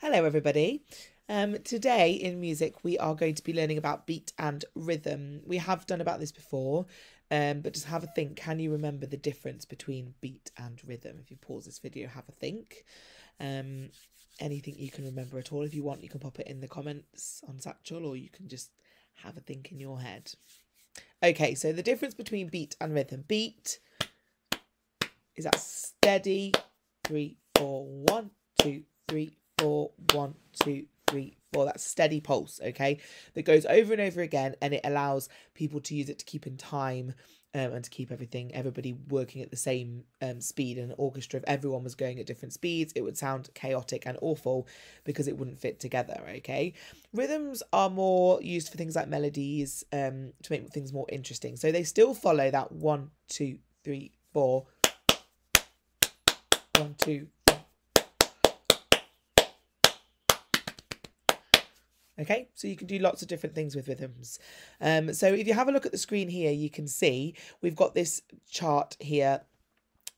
Hello, everybody. Um, today in music, we are going to be learning about beat and rhythm. We have done about this before, um, but just have a think. Can you remember the difference between beat and rhythm? If you pause this video, have a think. Um, anything you can remember at all. If you want, you can pop it in the comments on Satchel, or you can just have a think in your head. Okay, so the difference between beat and rhythm. Beat is that steady three, four, one, two, three, four, one, two, three, four. That's steady pulse, okay? That goes over and over again and it allows people to use it to keep in time um, and to keep everything, everybody working at the same um, speed. And an orchestra, if everyone was going at different speeds, it would sound chaotic and awful because it wouldn't fit together, okay? Rhythms are more used for things like melodies um, to make things more interesting. So they still follow that one, two, three, four, one, two, Okay, so you can do lots of different things with rhythms. Um, so if you have a look at the screen here, you can see we've got this chart here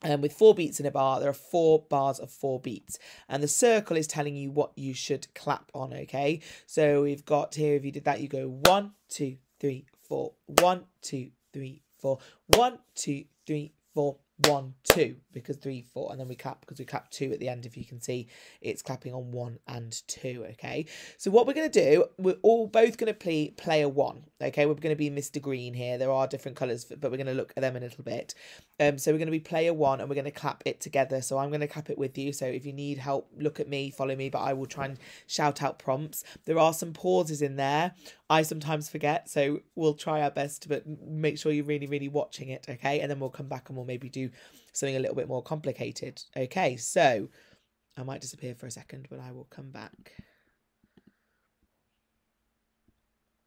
um, with four beats in a bar. There are four bars of four beats, and the circle is telling you what you should clap on. Okay, so we've got here. If you did that, you go one, two, three, four, one, two, three, four, one, two, three, four, one, two, because three, four, and then we clap because we clap two at the end. If you can see, it's clapping on one and two. Okay, so what we're going to do, we're all both going to play player one. Okay, we're going to be Mr. Green here. There are different colours, but we're going to look at them in a little bit. Um, so we're going to be player one, and we're going to clap it together. So I'm going to clap it with you. So if you need help, look at me, follow me, but I will try and shout out prompts. There are some pauses in there. I sometimes forget, so we'll try our best, but make sure you're really, really watching it. Okay, and then we'll come back and we'll maybe do something a little bit more complicated. Okay, so I might disappear for a second, but I will come back.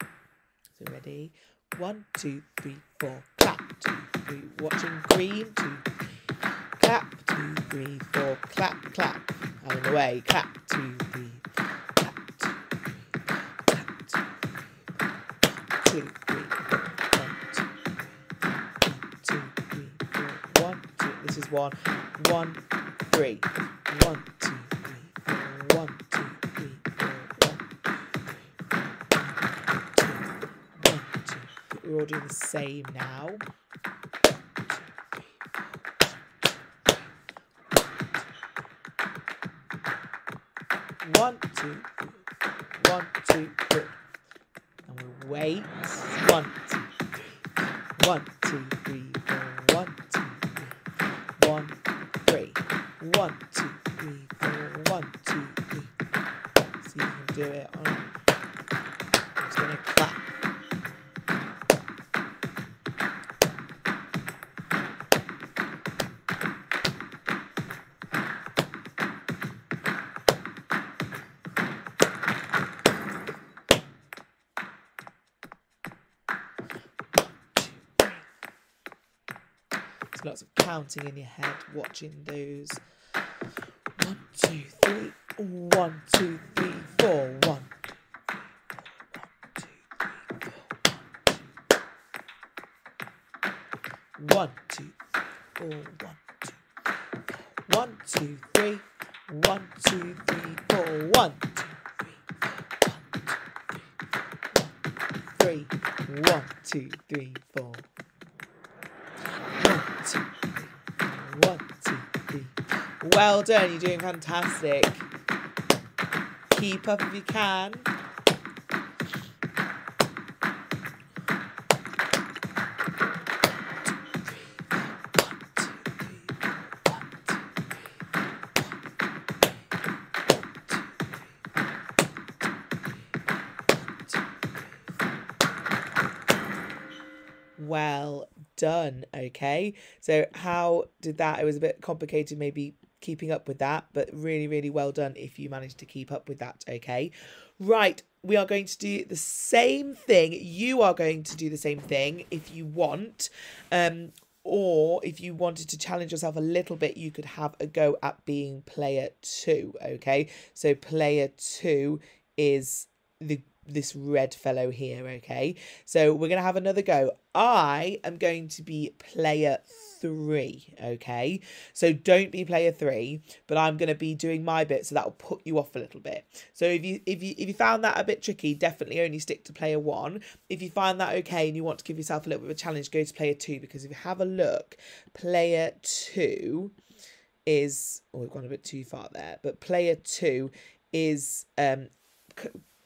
So ready? One, two, three, four, clap, two, three, watching green, two, clap, two, three, four, clap, clap, out of the way, clap, two, three, clap, two, This is one. One, three, This is one, one, three, one, two, three, four, one, two, three, four, one, one, two. We're all doing the same now. One, two, three, one, two, three. Wait. One, two, three, one, two, three, four, one, two, three, one, three, one, two, three, four, one, two, three. See if you can do it. On. I'm just gonna clap. Lots of counting in your head, watching those. One, two, three. One, two, three, four. One. One, two, four, one, two, one, two, three, one, two, three, four, one, two, three, one, two, three, four. Well done, you're doing fantastic. Keep up if you can. Well done. Okay. So, how did that? It was a bit complicated, maybe keeping up with that, but really, really well done if you managed to keep up with that. Okay. Right. We are going to do the same thing. You are going to do the same thing if you want. Um, or if you wanted to challenge yourself a little bit, you could have a go at being player two. Okay. So, player two is the this red fellow here, okay? So we're going to have another go. I am going to be player three, okay? So don't be player three, but I'm going to be doing my bit, so that will put you off a little bit. So if you if you if you found that a bit tricky, definitely only stick to player one. If you find that okay and you want to give yourself a little bit of a challenge, go to player two because if you have a look, player two is oh we've gone a bit too far there, but player two is um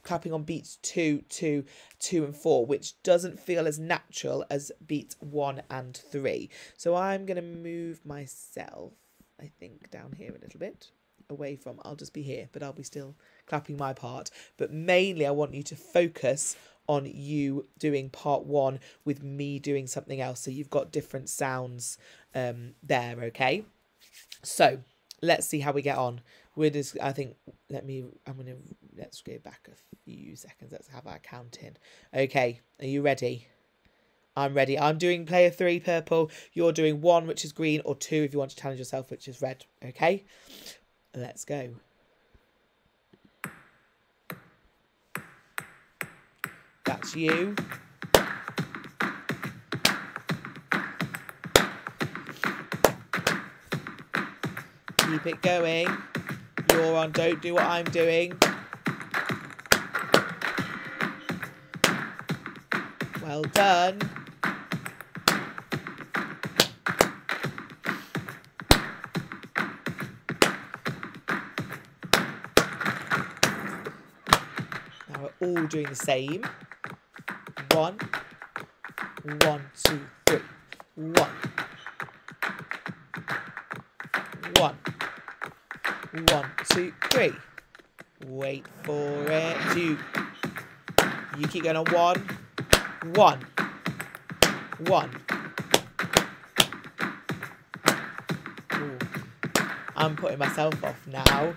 clapping on beats two, two, two, and four, which doesn't feel as natural as beats one and three. So I'm going to move myself, I think, down here a little bit away from, I'll just be here, but I'll be still clapping my part. But mainly, I want you to focus on you doing part one with me doing something else. So you've got different sounds um, there, okay? So let's see how we get on. We're just, I think, let me, I'm going to, let's go back a few seconds. Let's have our count in. Okay, are you ready? I'm ready. I'm doing player three, purple. You're doing one, which is green, or two if you want to challenge yourself, which is red. Okay, let's go. That's you. Keep it going. You're on. Don't do what I'm doing. Well done. Now we're all doing the same. One, one, two, three. One. One. One, two, three. Wait for it. Two. You keep going on one. One. One. Ooh. I'm putting myself off now.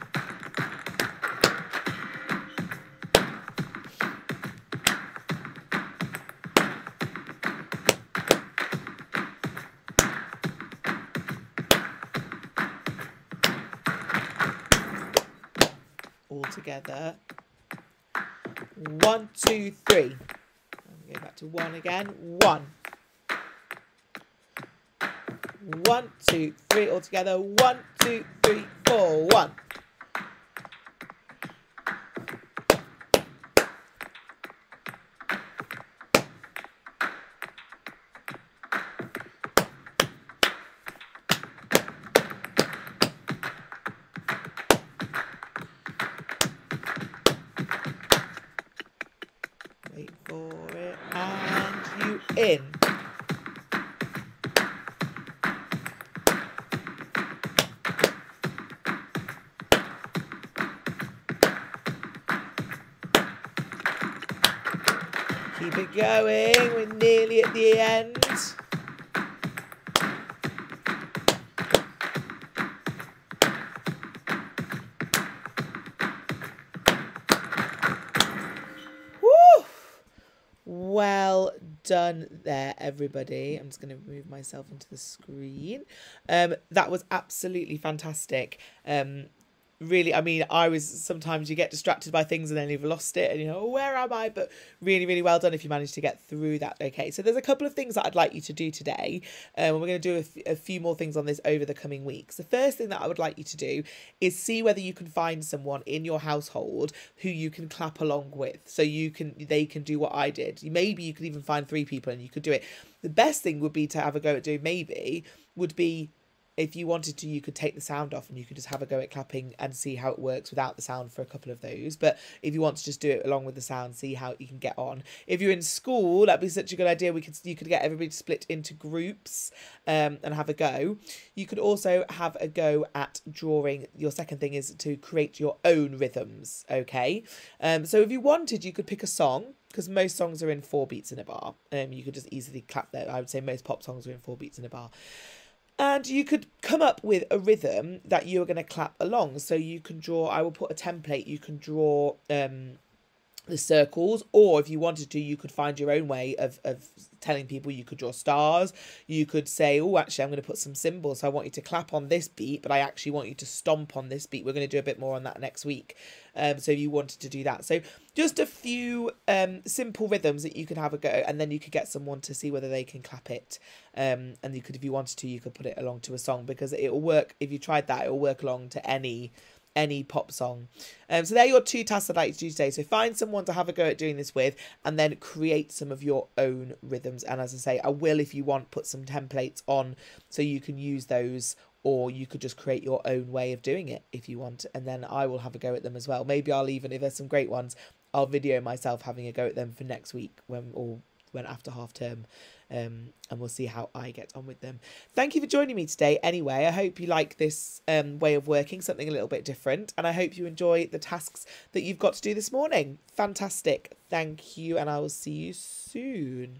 All together. One, two, three. Go back to one again. One. One, two, three, all together. One, two, three, four. One. In. Keep it going. We're nearly at the end. Done there, everybody. I'm just going to move myself into the screen. Um, that was absolutely fantastic. Um, really, I mean, I was sometimes you get distracted by things and then you've lost it and you know, oh, where am I? But really, really well done if you managed to get through that. Okay, so there's a couple of things that I'd like you to do today. Um, we're going to do a, f- a few more things on this over the coming weeks. The first thing that I would like you to do is see whether you can find someone in your household who you can clap along with. So you can, they can do what I did. Maybe you could even find three people and you could do it. The best thing would be to have a go at doing maybe would be if you wanted to, you could take the sound off and you could just have a go at clapping and see how it works without the sound for a couple of those. But if you want to just do it along with the sound, see how you can get on. If you're in school, that'd be such a good idea. We could you could get everybody split into groups um, and have a go. You could also have a go at drawing. Your second thing is to create your own rhythms. Okay, um, so if you wanted, you could pick a song because most songs are in four beats in a bar. Um, you could just easily clap there. I would say most pop songs are in four beats in a bar. And you could come up with a rhythm that you're going to clap along. So you can draw, I will put a template, you can draw um, the circles or if you wanted to you could find your own way of, of telling people you could draw stars. You could say oh actually i'm going to put some symbols. So i want you to clap on this beat but i actually want you to stomp on this beat. We're going to do a bit more on that next week. Um, so if you wanted to do that. So just a few um, simple rhythms that you could have a go and then you could get someone to see whether they can clap it. Um, and you could if you wanted to you could put it along to a song because it'll work if you tried that it'll work along to any any pop song. Um, so they're your two tasks I'd like to do today. So find someone to have a go at doing this with and then create some of your own rhythms. And as I say, I will, if you want, put some templates on so you can use those or you could just create your own way of doing it if you want. And then I will have a go at them as well. Maybe I'll even, if there's some great ones, I'll video myself having a go at them for next week when or when after half term um, and we'll see how I get on with them. Thank you for joining me today. Anyway, I hope you like this um, way of working, something a little bit different, and I hope you enjoy the tasks that you've got to do this morning. Fantastic. Thank you, and I will see you soon.